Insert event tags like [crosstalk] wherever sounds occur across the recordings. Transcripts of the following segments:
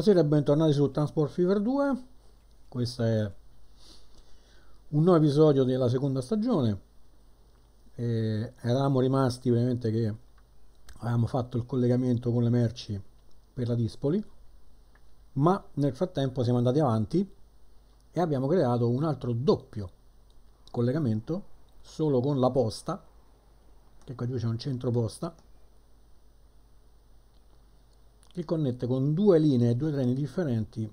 Buonasera e bentornati su Transport Fever 2. Questo è un nuovo episodio della seconda stagione. E eravamo rimasti ovviamente che avevamo fatto il collegamento con le merci per la Dispoli, ma nel frattempo siamo andati avanti e abbiamo creato un altro doppio collegamento solo con la posta, che qua giù c'è un centro posta che connette con due linee e due treni differenti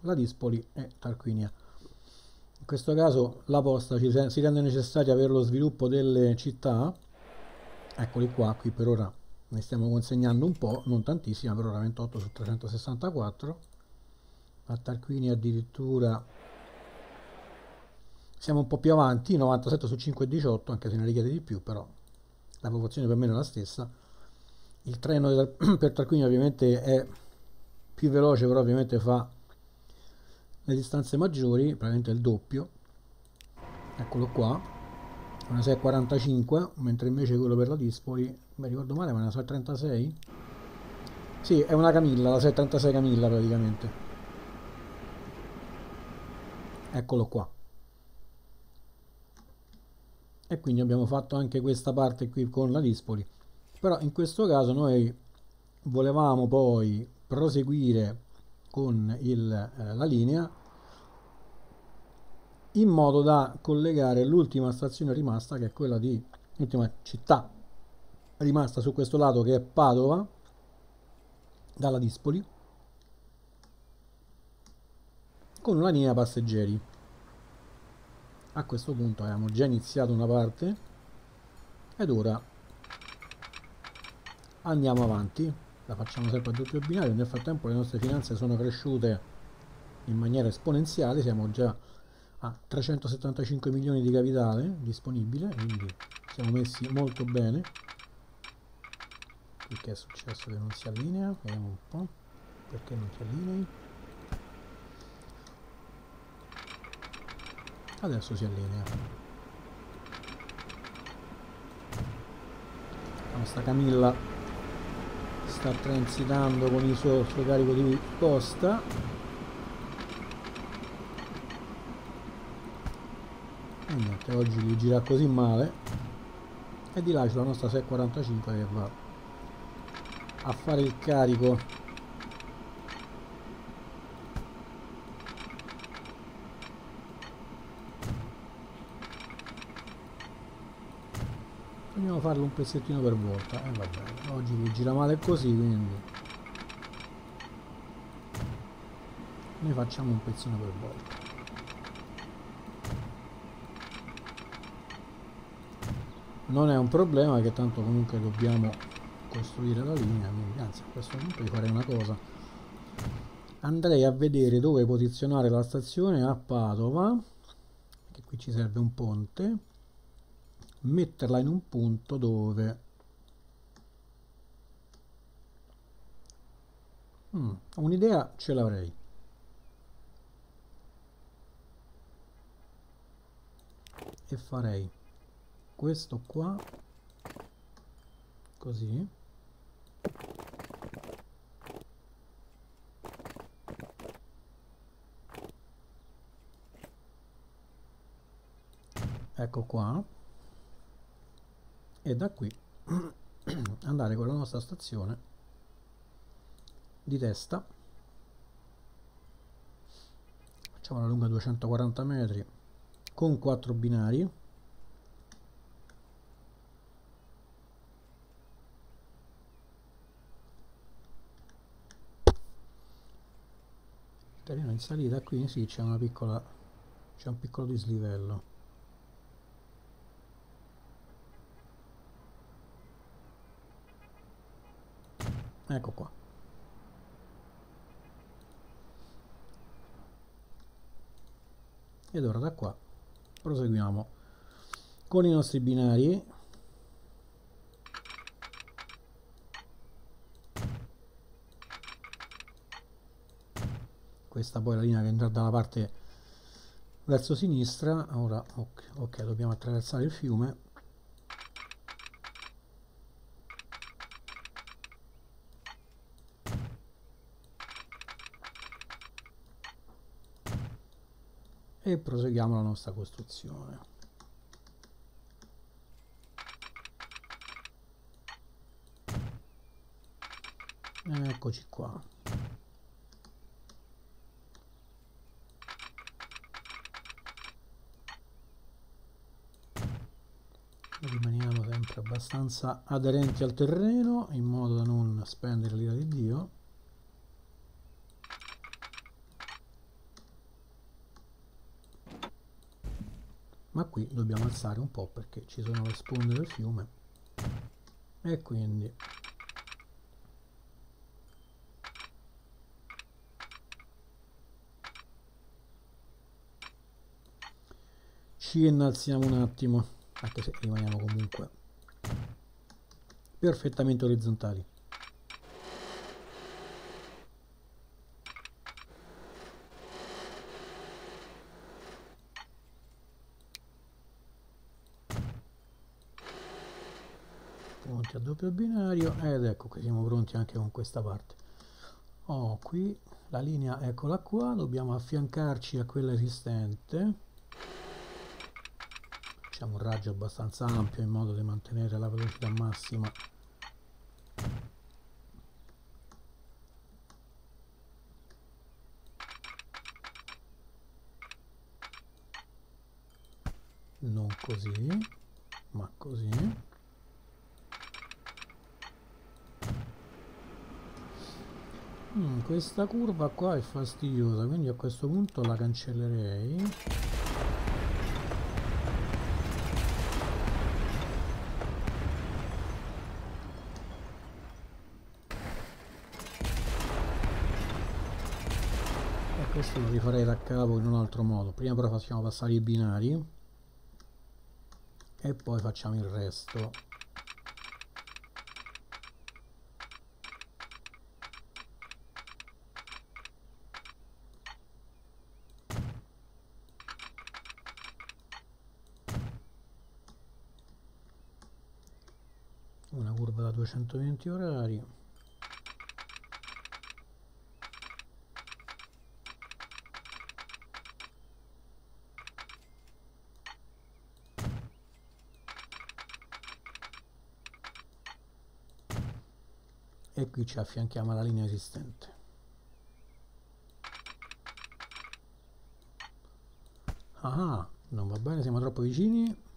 la Dispoli e Tarquinia. In questo caso la posta ci, si rende necessaria per lo sviluppo delle città, eccoli qua, qui per ora ne stiamo consegnando un po', non tantissima, per ora 28 su 364, a Tarquinia addirittura siamo un po' più avanti, 97 su 518, anche se ne richiede di più, però la proporzione per me è la stessa il treno [clears throat] per Tarquinia ovviamente è più veloce però ovviamente fa le distanze maggiori praticamente il doppio. Eccolo qua una 6.45 mentre invece quello per la Dispoli mi ricordo male ma è una 6.36 sì è una Camilla la 6.36 Camilla praticamente. Eccolo qua. E quindi abbiamo fatto anche questa parte qui con la Dispoli però in questo caso noi volevamo poi proseguire con il, eh, la linea in modo da collegare l'ultima stazione rimasta che è quella di l'ultima città rimasta su questo lato che è Padova dalla Dispoli con una linea passeggeri. A questo punto abbiamo già iniziato una parte ed ora andiamo avanti. La facciamo sempre a doppio binario. Nel frattempo le nostre finanze sono cresciute in maniera esponenziale. Siamo già a 375 milioni di capitale disponibile quindi siamo messi molto bene. Qui che è successo che non si allinea? Vediamo un po' perché non si allinei? Adesso si allinea. Nostra Camilla sta transitando con il suo, suo carico di posta. E niente oggi gli gira così male. E di là c'è la nostra 645 che va a fare il carico dobbiamo farlo un pezzettino per volta. E eh, va bene. Oggi mi gira male così quindi. Noi facciamo un pezzino per volta. Non è un problema che tanto comunque dobbiamo costruire la linea quindi anzi a questo punto vi farei una cosa. Andrei a vedere dove posizionare la stazione a Padova che qui ci serve un ponte metterla in un punto dove mm, un'idea ce l'avrei. E farei questo qua così. Ecco qua e da qui [clears throat] andare con la nostra stazione di testa. Facciamo la lunga 240 metri con 4 binari. In salita qui sì c'è una piccola c'è un piccolo dislivello ecco qua. Ed ora da qua proseguiamo con i nostri binari. Questa poi è la linea che andrà dalla parte verso sinistra. Ora ok, dobbiamo attraversare il fiume e proseguiamo la nostra costruzione. Eccoci qua. rimaniamo sempre abbastanza aderenti al terreno in modo da non spendere l'ira di Dio ma qui dobbiamo alzare un po' perché ci sono le sponde del fiume. E quindi ci innalziamo un attimo anche se rimaniamo comunque perfettamente orizzontali punti a doppio binario ed ecco che siamo pronti anche con questa parte. Oh qui la linea eccola qua dobbiamo affiancarci a quella esistente. Facciamo un raggio abbastanza ampio in modo da mantenere la velocità massima. Non così ma così mm, questa curva qua è fastidiosa quindi a questo punto la cancellerei. Questo lo rifarei da capo in un altro modo. Prima però facciamo passare i binari e poi facciamo il resto 120 orari. E qui ci affianchiamo alla linea esistente. Ah non va bene siamo troppo vicini.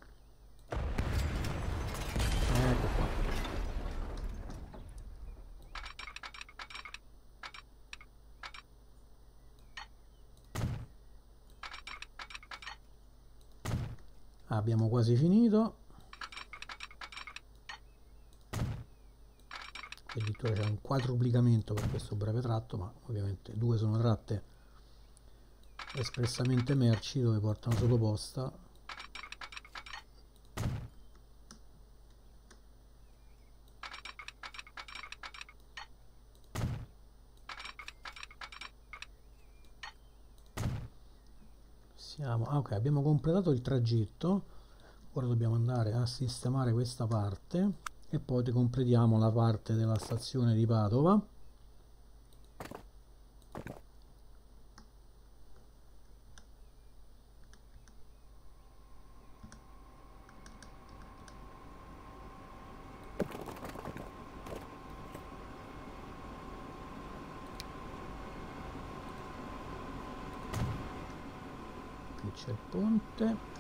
Quasi finito. Addirittura c'è un quadruplicamento per questo breve tratto ma ovviamente due sono tratte espressamente merci dove portano solo posta. Siamo ah, ok abbiamo completato il tragitto ora dobbiamo andare a sistemare questa parte e poi completiamo la parte della stazione di Padova. C'è il ponte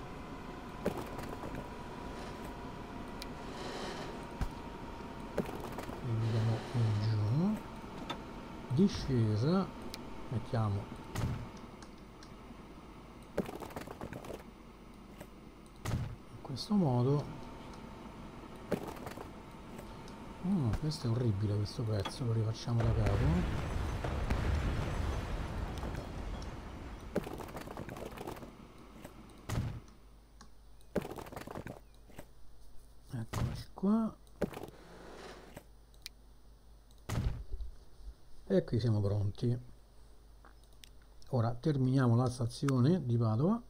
discesa mettiamo in questo modo. Oh, questo è orribile questo pezzo lo rifacciamo da capo eccoci qua e qui siamo pronti. Ora terminiamo la stazione di Padova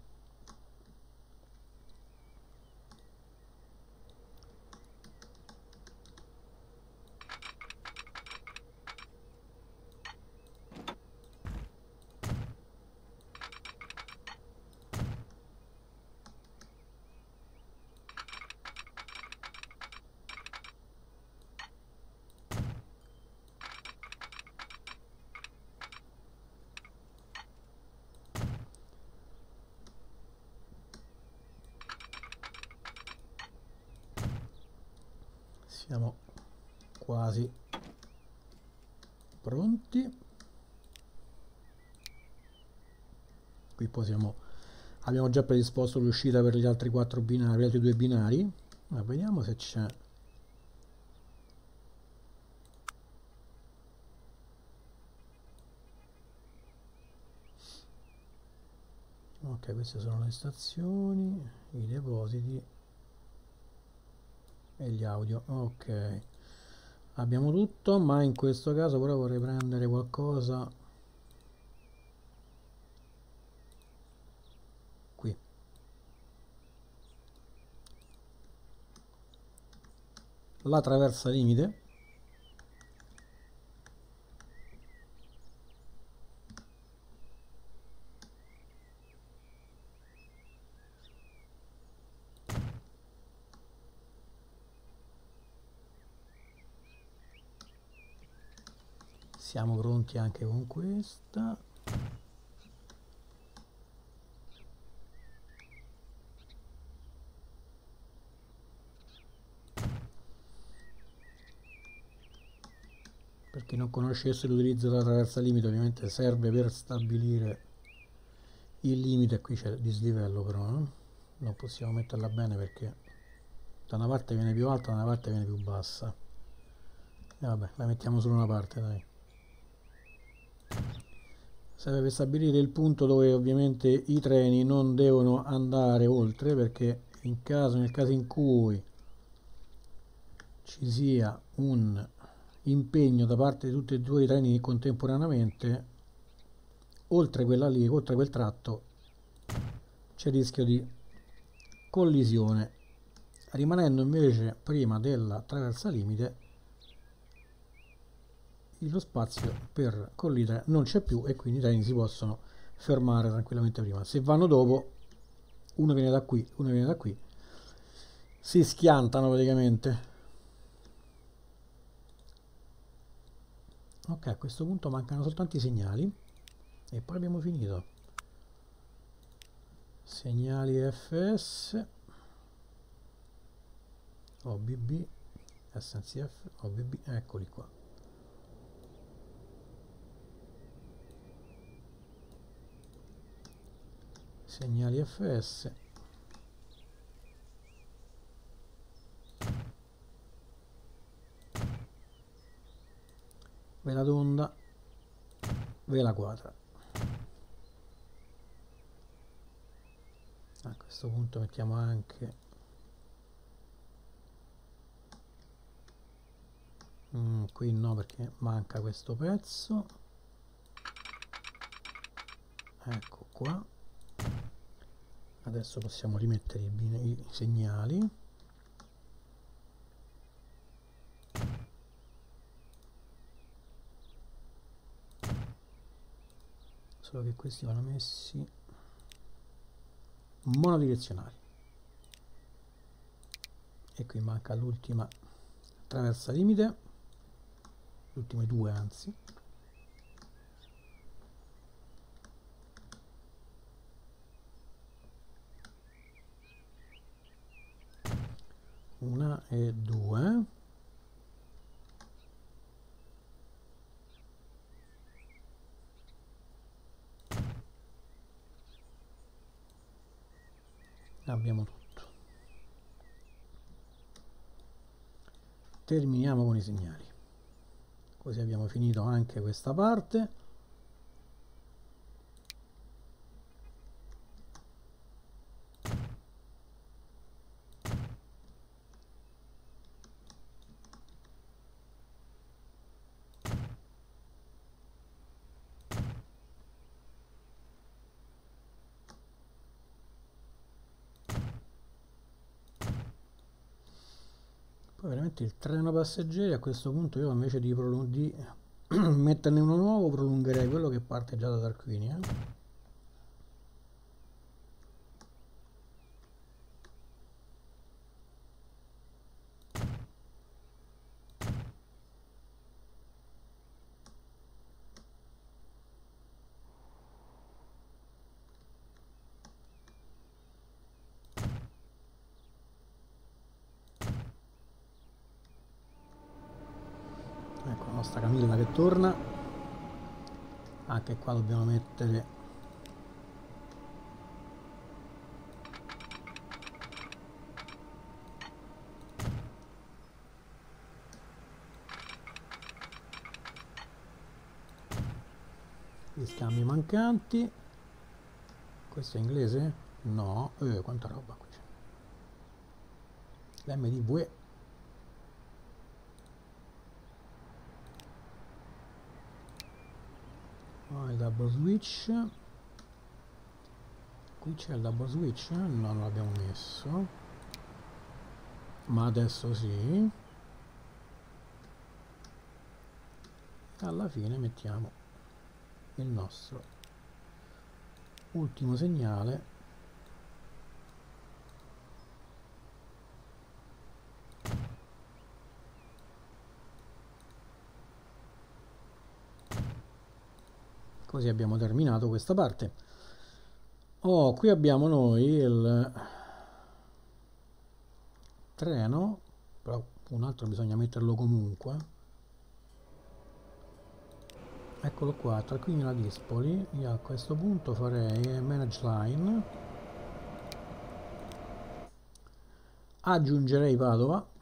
siamo quasi pronti. Qui possiamo abbiamo già predisposto l'uscita per gli altri quattro binari gli altri due binari. Ma vediamo se c'è ok queste sono le stazioni i depositi e gli audio ok. Abbiamo tutto ma in questo caso però vorrei prendere qualcosa. Qui. La traversa limite siamo pronti anche con questa. Per chi non conoscesse l'utilizzo della traversa limite ovviamente serve per stabilire il limite. Qui c'è dislivello però no? non possiamo metterla bene perché da una parte viene più alta da una parte viene più bassa. E vabbè la mettiamo solo una parte dai serve per stabilire il punto dove ovviamente i treni non devono andare oltre perché caso, nel caso in cui ci sia un impegno da parte di tutti e due i treni contemporaneamente oltre quella lì, oltre quel tratto c'è il rischio di collisione. Rimanendo invece prima della traversa limite lo spazio per collidere non c'è più e quindi i treni si possono fermare tranquillamente prima. Se vanno dopo, uno viene da qui, uno viene da qui, si schiantano praticamente. Ok, a questo punto mancano soltanto i segnali e poi abbiamo finito. Segnali FS, OBB, SNCF, OBB, eccoli qua. Segnali fs vela tonda vela quadra. A questo punto mettiamo anche mm, qui no perché manca questo pezzo. Ecco qua adesso possiamo rimettere i, i segnali. Solo che questi vanno messi monodirezionali. E qui manca l'ultima traversa limite. Le ultime due anzi una e due. Abbiamo tutto. Terminiamo con i segnali. Così abbiamo finito anche questa parte poi veramente il treno passeggeri a questo punto io invece di, di [clears throat] metterne uno nuovo prolungherei quello che parte già da Tarquini anche qua dobbiamo mettere gli scambi mancanti. Questo è inglese? no, eh, quanta roba qui l'MDV oh, il double switch. Qui c'è il double switch no non l'abbiamo messo. Ma adesso sì. Alla fine mettiamo il nostro ultimo segnale così abbiamo terminato questa parte. Oh qui abbiamo noi il treno però un altro bisogna metterlo comunque. Eccolo qua tra qui e la Dispoli. Io a questo punto farei manage line. Aggiungerei Padova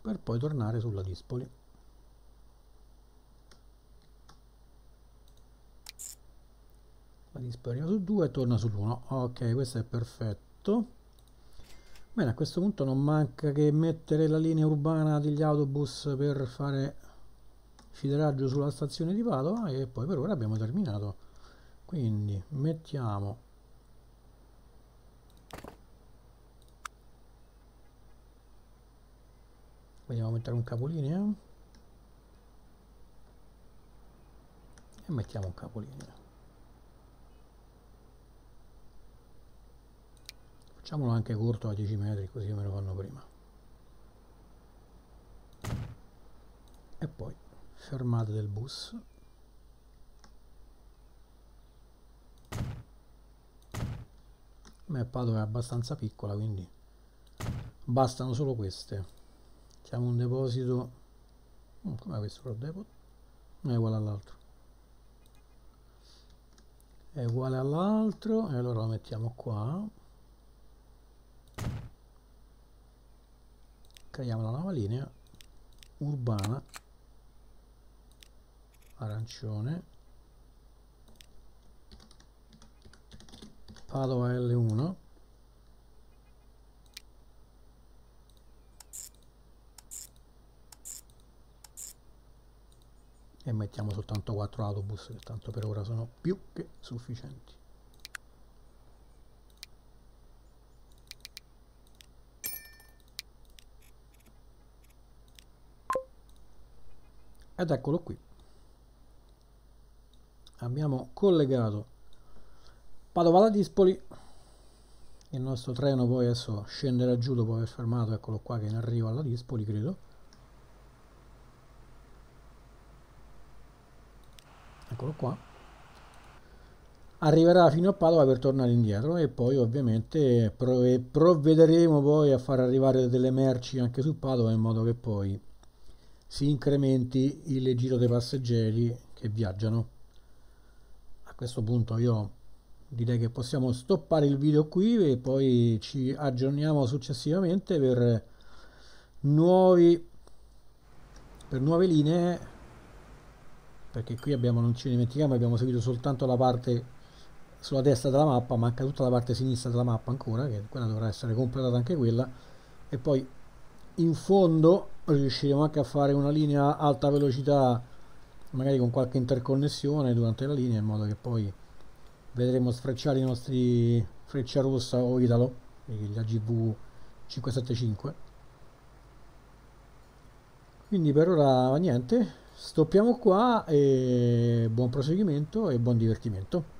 per poi tornare sulla Dispoli. La Dispoli arriva su 2 e torna sull'1. Ok, questo è perfetto. Bene, a questo punto non manca che mettere la linea urbana degli autobus per fare fideraggio sulla stazione di Padova e poi per ora abbiamo terminato. Quindi mettiamo Vogliamo mettere un capolinea? E mettiamo un capolinea. Facciamolo anche corto a 10 metri così me lo fanno prima. E poi fermate del bus. Ma Padova è abbastanza piccola quindi bastano solo queste facciamo un deposito oh, come questo lo depot? È uguale all'altro. È uguale all'altro e allora lo mettiamo qua. Creiamo la nuova linea urbana arancione Padova L1 e mettiamo soltanto 4 autobus che tanto per ora sono più che sufficienti. Ed eccolo qui. Abbiamo collegato Padova alla Dispoli. Il nostro treno poi adesso scenderà giù dopo aver fermato eccolo qua che in arrivo alla Dispoli credo eccolo qua. Arriverà fino a Padova per tornare indietro e poi ovviamente provvederemo poi a far arrivare delle merci anche su Padova in modo che poi si incrementi il giro dei passeggeri che viaggiano. A questo punto io direi che possiamo stoppare il video qui e poi ci aggiorniamo successivamente per nuovi per nuove linee perché qui abbiamo, non ci dimentichiamo, abbiamo seguito soltanto la parte sulla destra della mappa, manca tutta la parte sinistra della mappa ancora, che quella dovrà essere completata anche quella, e poi in fondo riusciremo anche a fare una linea alta velocità, magari con qualche interconnessione durante la linea, in modo che poi vedremo sfrecciare i nostri Freccia Rossa o Italo, gli AGV 575. Quindi per ora niente, stoppiamo qua e buon proseguimento e buon divertimento